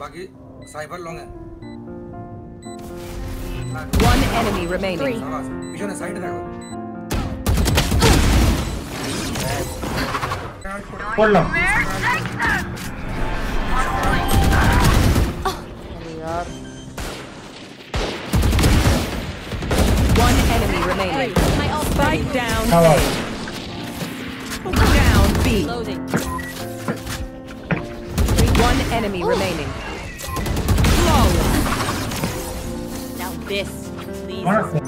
बाकी Cypher long है One enemy remaining. Side देखो लो One enemy remaining. Spike down. Hello. Down B. Loading. One enemy remaining. this, please. Wonderful.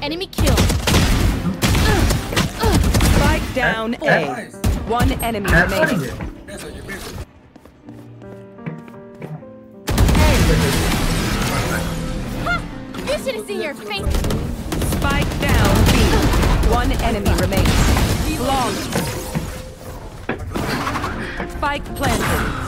Enemy killed. Spike down oh, A. One enemy remaining. You should have seen your face. Spike down B. One enemy remains. Long. Spike planted.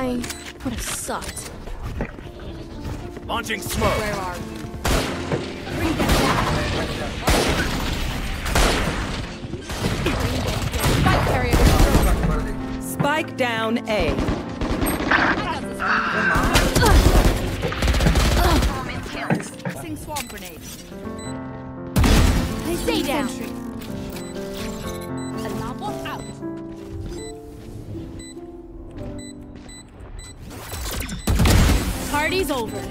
flying would have sucked. Launching smoke. Where are we? Spike down A. Sing swarm grenade. Stay down. Party's over.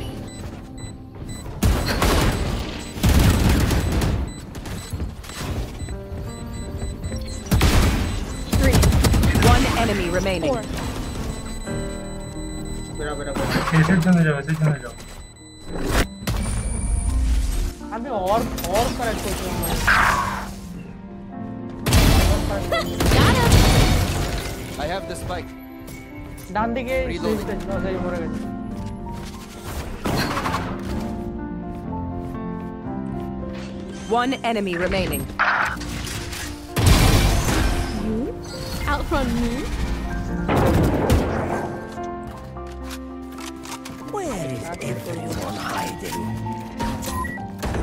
Three, One enemy remaining. four. Bera Bera Bera শেষের জন্য যাবে শেষের জন্য যাবে আমি और और correct করছিলাম ভাই Got him. I have the spike. ডান দিকে Reloading. সুইচটা ছিল সেই মরে গেছে One enemy remaining. You? Out from me? Where is everyone hiding?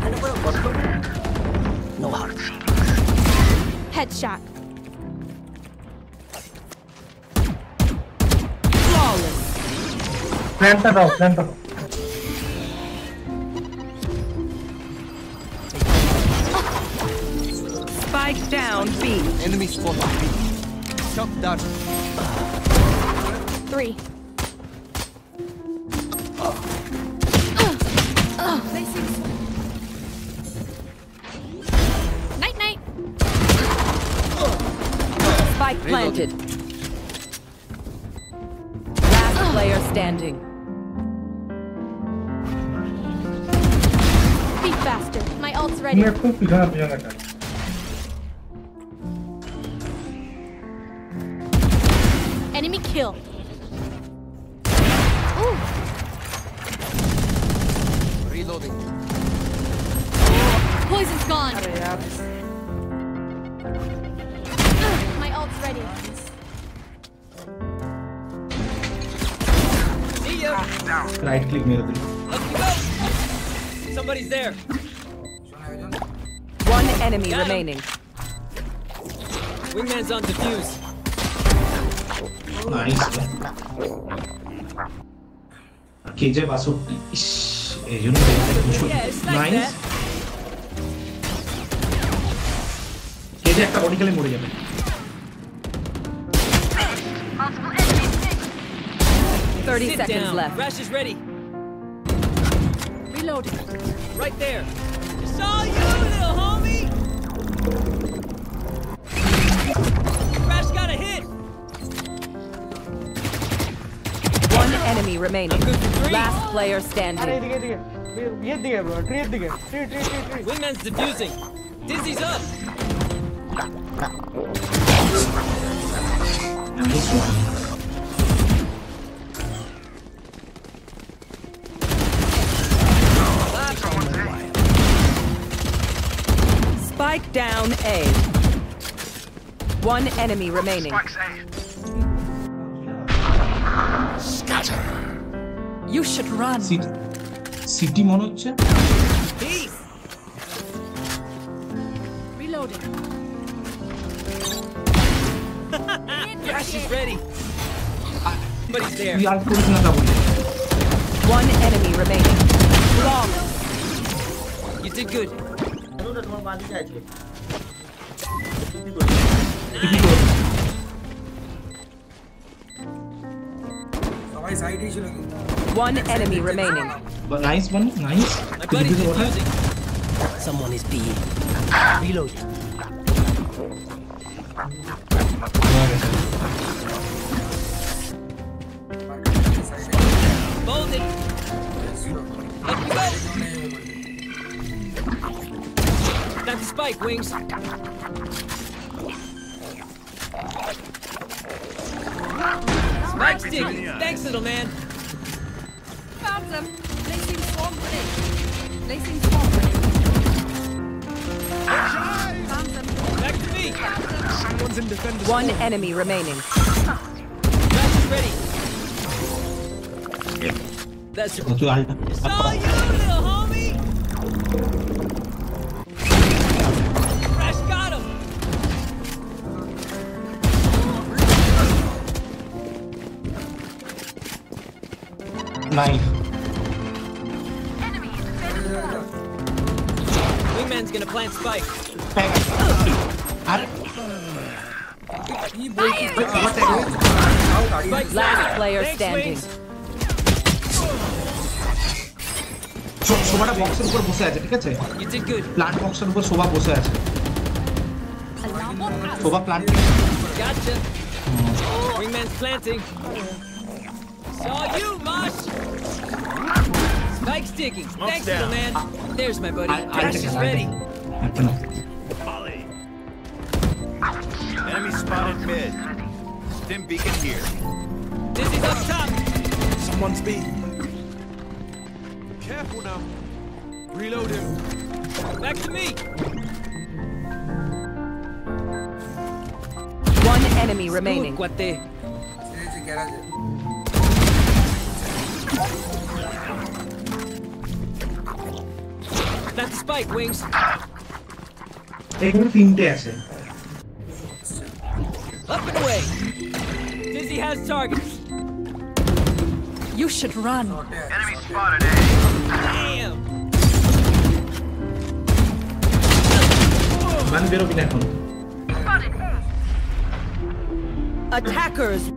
And where was the... No hard feelings. Headshot. Flawless. Plant the rock, plant the rock. Spike down B. Enemy spotted. Shock dart. Three. Night night. Spike planted. Last player standing. Be faster. My ult's ready. Enemy kill. Ooh. Reloading. Oh, poison's gone. My ult's ready. Right click mirror. Somebody's there. One enemy Got remaining. Him. Wingman's on defuse. আড়াইশো কেজে বাষট্টি ইস এই জন্য nice কেজে একটা body খেলে মরে যাবে Thirty seconds left. Thrash is ready. Reloading. Right there. Saw you, little homie. Thrash got a hit. enemy remaining. Last player standing. ये दिखे bro, tree दिखे, tree tree tree tree. Wingman's defusing. Dizzy's up. Spike down A. One enemy remaining. Spike's A. You should run. City city মনে হচ্ছে Peace. Reloading. Rash is ready. Somebody's there. তুই আর করিস না তা বলি One enemy remaining. Long. You did good. টিপি কর সবাই সাইডেই ছিল One enemy remaining. But nice one, nice. My Could you do the Someone is B. Reload. Bolden. Got spike, Wings. digging. Thanks, little man. Found them. Placing swarm grenade. Placing swarm grenade. Back to me. Someone's in. One enemy remaining. Ready. That's your. You, little homie. Nice Wingman's gonna plant spike. আর কি বলছিস ভাই আমার সাইডে তাও দাঁড়িয়ে Spike Last landed. player Thanks, standing. Wings. শোভাটা বক্সের উপর বসে আছে ঠিক আছে You did good. প্লান্ট বক্সের উপর শোভা বসে আছে শোভা plant Gotcha. Wingman's planting. It's all you, Mosh! Spike's digging. Smoke's Thanks, down. man. There's my buddy. Dash is ready. Molly. Enemy spotted mid. Stim beacon here. Dizzy's up top. Someone's beat. Careful now. Reload him. Back to me. One enemy remaining. Guate. That's the spike, Wings. Everything dancing. Up and away. Dizzy has targets. You should run. Enemy spotted, eh? Damn! Man, we're Attackers